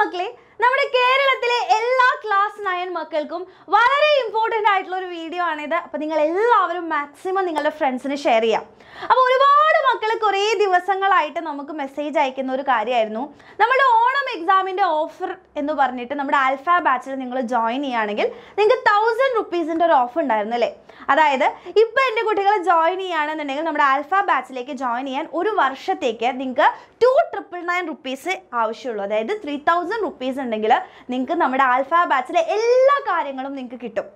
മക്കളെ നമ്മുടെ കേരളത്തിലെ എല്ലാ ക്ലാസ് നയൻ മക്കൾക്കും വളരെ ഇമ്പോർട്ടന്റ് ആയിട്ടുള്ള ഒരു വീഡിയോ ആണിത്. അപ്പോൾ നിങ്ങൾ എല്ലാവരും മാക്സിമം നിങ്ങളുടെ ഫ്രണ്ട്സിന് ഷെയർ ചെയ്യാം. അപ്പോൾ ഒരുപാട് മക്കൾ കുറേ ദിവസങ്ങളായിട്ട് നമുക്ക് മെസ്സേജ് അയക്കുന്ന ഒരു കാര്യമായിരുന്നു. നമ്മുടെ ഓണം എക്സാമിന്റെ ഓഫർ എന്ന് പറഞ്ഞിട്ട് നമ്മുടെ ആൽഫ ബാച്ചിൽ നിങ്ങൾ ജോയിൻ ചെയ്യുകയാണെങ്കിൽ നിങ്ങൾക്ക് തൗസൻഡ് റുപ്പീസിന്റെ ഒരു ഓഫർ ഉണ്ടായിരുന്നു അല്ലേ? അതായത് ഇപ്പോൾ എന്റെ കുട്ടികൾ ജോയിൻ ചെയ്യുകയാണെന്നുണ്ടെങ്കിൽ നമ്മുടെ ആൽഫ ബാച്ചിലേക്ക് ജോയിൻ ചെയ്യാൻ ഒരു വർഷത്തേക്ക് നിങ്ങൾക്ക് ടു ട്രിപ്പിൾ നയൻ റുപ്പീസ് ആവശ്യമുള്ളൂ. അതായത് ത്രീ തൗസൻഡ് റുപ്പീസ് ഉണ്ടെങ്കിൽ നിങ്ങൾക്ക് നമ്മുടെ ആൽഫ ബാച്ചിലെ എല്ലാ കാര്യങ്ങളും നിങ്ങൾക്ക് കിട്ടും.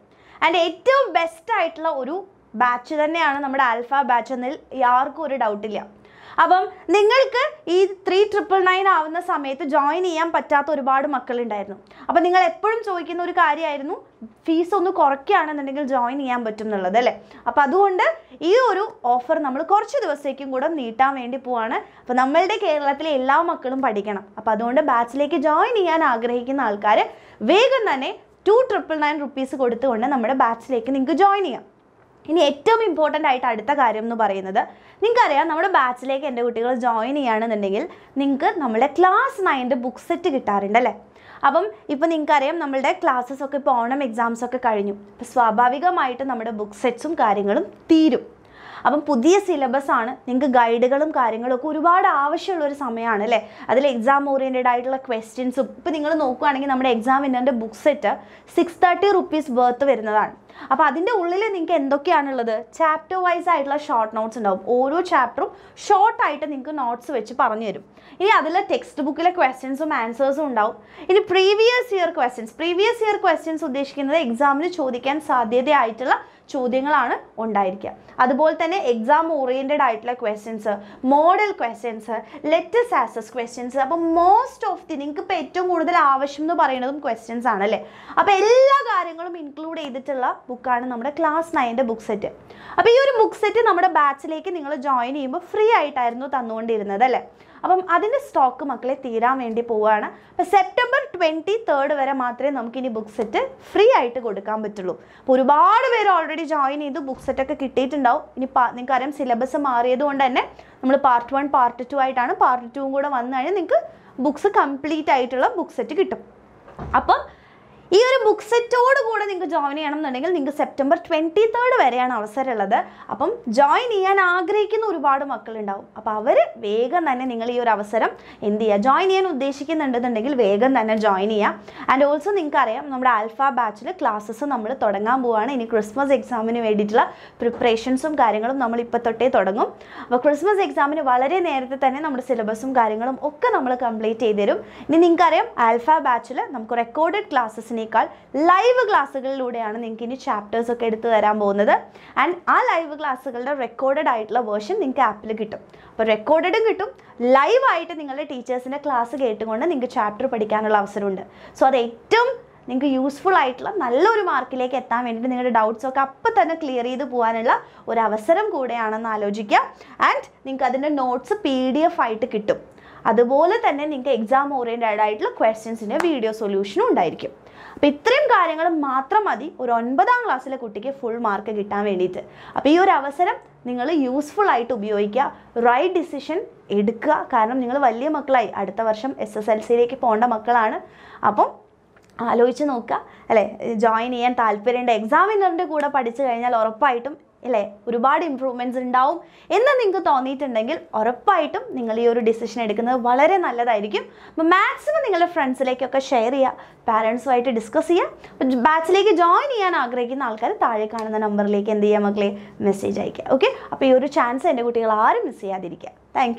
ആൻഡ് ഏറ്റവും ബെസ്റ്റ് ആയിട്ടുള്ള ഒരു ബാച്ച് തന്നെയാണ് നമ്മുടെ ആൽഫ ബാച്ച് എന്നതിൽ ആർക്കും ഒരു ഡൗട്ടില്ല അപ്പം നിങ്ങൾക്ക് ഈ ത്രീ ട്രിപ്പിൾ നയൻ ആവുന്ന സമയത്ത് ജോയിൻ ചെയ്യാൻ പറ്റാത്ത ഒരുപാട് മക്കളുണ്ടായിരുന്നു. അപ്പം നിങ്ങൾ എപ്പോഴും ചോദിക്കുന്ന ഒരു കാര്യമായിരുന്നു ഫീസ് ഒന്ന് കുറയ്ക്കുകയാണെന്നുണ്ടെങ്കിൽ ജോയിൻ ചെയ്യാൻ പറ്റും എന്നുള്ളത് അല്ലേ? അപ്പം അതുകൊണ്ട് ഈ ഒരു ഓഫർ നമ്മൾ കുറച്ച് ദിവസത്തേക്കും കൂടെ നീട്ടാൻ വേണ്ടി പോവാണ്. അപ്പം നമ്മളുടെ കേരളത്തിലെ എല്ലാ മക്കളും പഠിക്കണം. അപ്പം അതുകൊണ്ട് ബാച്ചിലേക്ക് ജോയിൻ ചെയ്യാൻ ആഗ്രഹിക്കുന്ന ആൾക്കാർ വേഗം തന്നെ ടു ട്രിപ്പിൾ നയൻ റുപ്പീസ് കൊടുത്തുകൊണ്ട് നമ്മുടെ ബാച്ചിലേക്ക് നിങ്ങൾക്ക് ജോയിൻ ചെയ്യാം. ഇനി ഏറ്റവും ഇമ്പോർട്ടന്റ് ആയിട്ട് അടുത്ത കാര്യം എന്ന് പറയുന്നത് നിങ്ങൾക്കറിയാം നമ്മുടെ ബാച്ചിലേക്ക് എന്റെ കുട്ടികൾ ജോയിൻ ചെയ്യുകയാണെന്നുണ്ടെങ്കിൽ നിങ്ങൾക്ക് നമ്മുടെ ക്ലാസ് നയന്റെ ബുക്ക് സെറ്റ് കിട്ടാറുണ്ട് അല്ലേ? അപ്പം ഇപ്പോൾ നിങ്ങൾക്കറിയാം നമ്മളുടെ ക്ലാസ്സസ് ഒക്കെ ഇപ്പോൾ ഓണം എക്സാംസ് ഒക്കെ കഴിഞ്ഞു. അപ്പോൾ സ്വാഭാവികമായിട്ട് നമ്മുടെ ബുക്ക് സെറ്റ്സും കാര്യങ്ങളും തീരും. അപ്പം പുതിയ സിലബസ് ആണ്. നിങ്ങൾക്ക് ഗൈഡുകളും കാര്യങ്ങളും ഒക്കെ ഒരുപാട് ആവശ്യമുള്ള ഒരു സമയമാണ് അല്ലേ? അതിൽ എക്സാം ഓറിയന്റഡ് ആയിട്ടുള്ള ക്വസ്റ്റ്യൻസും ഇപ്പോൾ നിങ്ങൾ നോക്കുകയാണെങ്കിൽ നമ്മുടെ exam വിന്നറിന്റെ book set six thirty rupees worth വരുന്നതാണ്. അപ്പോൾ അതിന്റെ ഉള്ളിൽ നിങ്ങൾക്ക് എന്തൊക്കെയാണുള്ളത്? ചാപ്റ്റർ വൈസ് ആയിട്ടുള്ള ഷോർട്ട് നോട്ട്സ് ഉണ്ടാവും. ഓരോ ചാപ്റ്ററും ഷോർട്ടായിട്ട് നിങ്ങൾക്ക് നോട്ട്സ് വെച്ച് പറഞ്ഞു തരും. ഇനി അതിൽ ടെക്സ്റ്റ് ബുക്കിലെ ക്വസ്റ്റ്യൻസും ആൻസേഴ്സും ഉണ്ടാവും. ഇനി previous year questions previous year questions ഉദ്ദേശിക്കുന്നത് എക്സാമിന് ചോദിക്കാൻ സാധ്യതയായിട്ടുള്ള ചോദ്യങ്ങളാണ് ഉണ്ടായിരിക്കുക. അതുപോലെ തന്നെ എക്സാം ഓറിയന്റഡ് ആയിട്ടുള്ള questions model questions let's assess questions അപ്പോൾ മോസ്റ്റ് ഓഫ് ദി നിങ്ങൾക്ക് ഇപ്പോൾ ഏറ്റവും കൂടുതൽ ആവശ്യം എന്ന് പറയുന്നതും ക്വസ്റ്റ്യൻസ് ആണ് അല്ലേ അപ്പോൾ എല്ലാ കാര്യങ്ങളും ഇൻക്ലൂഡ് ചെയ്തിട്ടുള്ള ബുക്കാണ് നമ്മുടെ ക്ലാസ് നയന്റെ ബുക്ക് സെറ്റ് അപ്പോൾ ഈ ഒരു ബുക്ക് സെറ്റ് നമ്മുടെ ബാച്ചിലേക്ക് നിങ്ങൾ ജോയിൻ ചെയ്യുമ്പോൾ ഫ്രീ ആയിട്ടായിരുന്നു തന്നുകൊണ്ടിരുന്നത് അല്ലേ? അപ്പം അതിന്റെ സ്റ്റോക്ക് മക്കളെ തീരാൻ വേണ്ടി പോവുകയാണ്. അപ്പോൾ സെപ്റ്റംബർ ട്വന്റി തേർഡ് വരെ മാത്രമേ നമുക്കിനി ബുക്ക് സെറ്റ് ഫ്രീ ആയിട്ട് കൊടുക്കാൻ പറ്റുള്ളൂ. അപ്പോൾ ഒരുപാട് പേര് ഓൾറെഡി ജോയിൻ ചെയ്തു ബുക്ക് സെറ്റൊക്കെ കിട്ടിയിട്ടുണ്ടാവും. ഇനി നിങ്ങൾക്കറിയാം സിലബസ് മാറിയത് കൊണ്ട് തന്നെ നമ്മൾ പാർട്ട് വൺ പാർട്ട് ടു ആയിട്ടാണ്. പാർട്ട് ടുവും കൂടെ വന്നു കഴിഞ്ഞാൽ നിങ്ങൾക്ക് ബുക്ക്സ് കംപ്ലീറ്റ് ആയിട്ടുള്ള ബുക്ക് സെറ്റ് കിട്ടും. അപ്പം ഈ ഒരു ബുക്ക് സെറ്റോട് കൂടെ നിങ്ങൾക്ക് ജോയിൻ ചെയ്യണം എന്നുണ്ടെങ്കിൽ നിങ്ങൾക്ക് സെപ്റ്റംബർ ട്വന്റി തേർഡ് വരെയാണ് അവസരമുള്ളത്. അപ്പം ജോയിൻ ചെയ്യാൻ ആഗ്രഹിക്കുന്ന ഒരുപാട് മക്കളുണ്ടാവും. അപ്പോൾ അവർ വേഗം തന്നെ നിങ്ങൾ ഈ ഒരു അവസരം എന്ത് ചെയ്യുക ജോയിൻ ചെയ്യാൻ ഉദ്ദേശിക്കുന്നുണ്ടെന്നുണ്ടെങ്കിൽ വേഗം തന്നെ ജോയിൻ ചെയ്യാം. ആൻഡ് ഓൾസോ നിങ്ങൾക്ക് അറിയാം നമ്മുടെ ആൽഫ ബാച്ചിൽ ക്ലാസ്സസ് നമ്മൾ തുടങ്ങാൻ പോവുകയാണ് ഇനി ക്രിസ്മസ് എക്സാമിന് വേണ്ടിയിട്ടുള്ള പ്രിപ്പറേഷൻസും കാര്യങ്ങളും നമ്മൾ ഇപ്പോൾ തൊട്ടേ തുടങ്ങും. അപ്പോൾ ക്രിസ്മസ് എക്സാമിന് വളരെ നേരത്തെ തന്നെ നമ്മുടെ സിലബസും കാര്യങ്ങളും ഒക്കെ നമ്മൾ കംപ്ലീറ്റ് ചെയ്തു തരും ഇനി നിങ്ങൾക്കറിയാം ആൽഫ ബാച്ചിൽ നമുക്ക് റെക്കോർഡഡ് ക്ലാസ്സസിനേക്കാൾ ലൈവ് ക്ലാസ്സുകളിലൂടെയാണ് നിങ്ങൾക്ക് ഇനി ചാപ്റ്റേഴ്സ് ഒക്കെ എടുത്തു തരാൻ പോകുന്നത്. ആൻഡ് ആ ലൈവ് ക്ലാസ്സുകളുടെ റെക്കോർഡഡ് ആയിട്ടുള്ള വേർഷൻ നിങ്ങൾക്ക് ആപ്പിൽ കിട്ടും. അപ്പോൾ റെക്കോർഡഡും കിട്ടും. ലൈവായിട്ട് നിങ്ങളുടെ ടീച്ചേഴ്സിന്റെ ക്ലാസ് കേട്ടുകൊണ്ട് നിങ്ങൾക്ക് ചാപ്റ്റർ പഠിക്കാനുള്ള അവസരമുണ്ട്. സോ അത് ഏറ്റവും നിങ്ങൾക്ക് യൂസ്ഫുൾ ആയിട്ടുള്ള നല്ലൊരു മാർക്കിലേക്ക് എത്താൻ വേണ്ടിയിട്ട് നിങ്ങളുടെ ഡൗട്ട്സ് ഒക്കെ അപ്പം തന്നെ ക്ലിയർ ചെയ്ത് പോകാനുള്ള ഒരു അവസരം കൂടെയാണെന്ന് ആലോചിക്കുക. ആൻഡ് നിങ്ങൾക്ക് അതിന്റെ നോട്ട്സ് പി ഡി എഫ് ആയിട്ട് കിട്ടും. അതുപോലെ തന്നെ നിങ്ങൾക്ക് എക്സാം ഓറിയന്റഡ് ആയിട്ടുള്ള ക്വസ്റ്റ്യൻസിന്റെ വീഡിയോ സൊല്യൂഷനും ഉണ്ടായിരിക്കും. അപ്പോൾ ഇത്രയും കാര്യങ്ങൾ മാത്രം മതി ഒരു ഒൻപതാം ക്ലാസ്സിലെ കുട്ടിക്ക് ഫുൾ മാർക്ക് കിട്ടാൻ വേണ്ടിയിട്ട്. അപ്പോൾ ഈ ഒരു അവസരം നിങ്ങൾ യൂസ്ഫുൾ ആയിട്ട് ഉപയോഗിക്കുക. റൈറ്റ് ഡിസിഷൻ എടുക്കുക. കാരണം നിങ്ങൾ വലിയ മക്കളായി. അടുത്ത വർഷം എസ് എസ് എൽ സിയിലേക്ക് പോകേണ്ട മക്കളാണ്. അപ്പം ആലോചിച്ച് നോക്കുക. അല്ലേ? ജോയിൻ ചെയ്യാൻ താല്പര്യമുണ്ട് എക്സാമിനറിന്റെ കൂടെ പഠിച്ചു കഴിഞ്ഞാൽ ഉറപ്പായിട്ടും അല്ലേ? ഒരുപാട് ഇമ്പ്രൂവ്മെന്റ്സ് ഉണ്ടാവും എന്ന് നിങ്ങൾക്ക് തോന്നിയിട്ടുണ്ടെങ്കിൽ ഉറപ്പായിട്ടും നിങ്ങൾ ഈ ഒരു ഡിസിഷൻ എടുക്കുന്നത് വളരെ നല്ലതായിരിക്കും. അപ്പോൾ മാക്സിമം നിങ്ങളുടെ ഫ്രണ്ട്സിലേക്കൊക്കെ ഷെയർ ചെയ്യുക പാരൻസുമായിട്ട് ഡിസ്കസ് ചെയ്യുക ബാച്ചിലേക്ക് ജോയിൻ ചെയ്യാൻ ആഗ്രഹിക്കുന്ന ആൾക്കാർ താഴെ കാണുന്ന നമ്പറിലേക്ക് എന്ത് ചെയ്യുക മക്കളെ? മെസ്സേജ് അയയ്ക്കുക. ഓക്കെ അപ്പോൾ ഈ ഒരു ചാൻസ് എന്റെ കുട്ടികൾ ആരും മിസ് ചെയ്യാതിരിക്കുക. താങ്ക്